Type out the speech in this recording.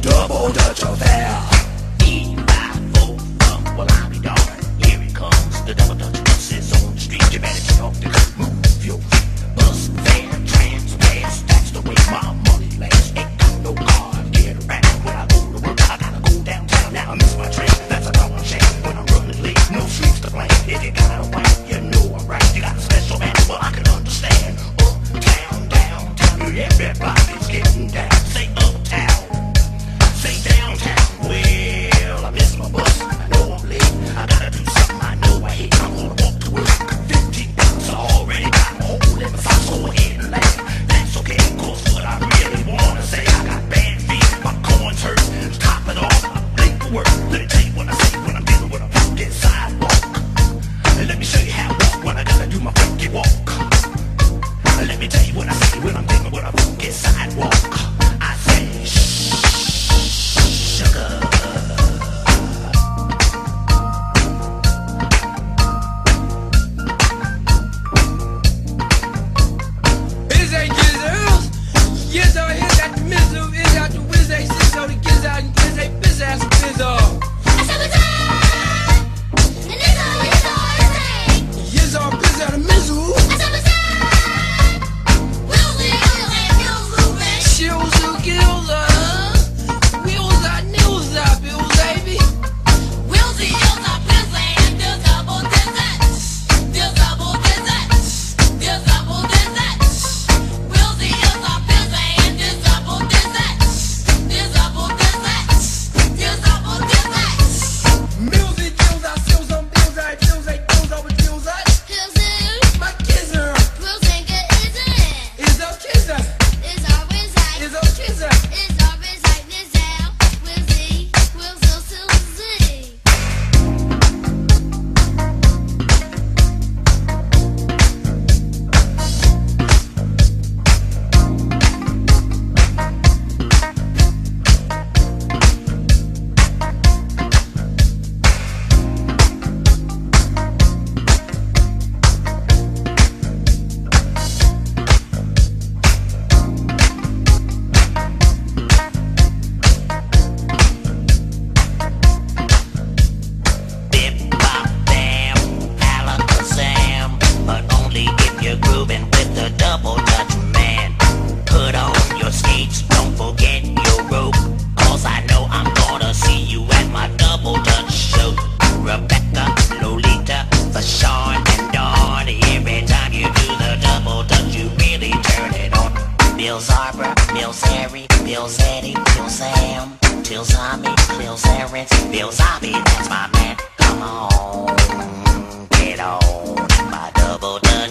double Dutch affair. I see when I'm dealing with a sidewalk. And let me show you how I walk when I gotta do my funky walk. Bill Arbor, Bill Scary, Bill Eddie, Bill Sam, Mills Zombie, Bill Aaron, Bill Zombie. that's my man. Come on, get on, my double dutch.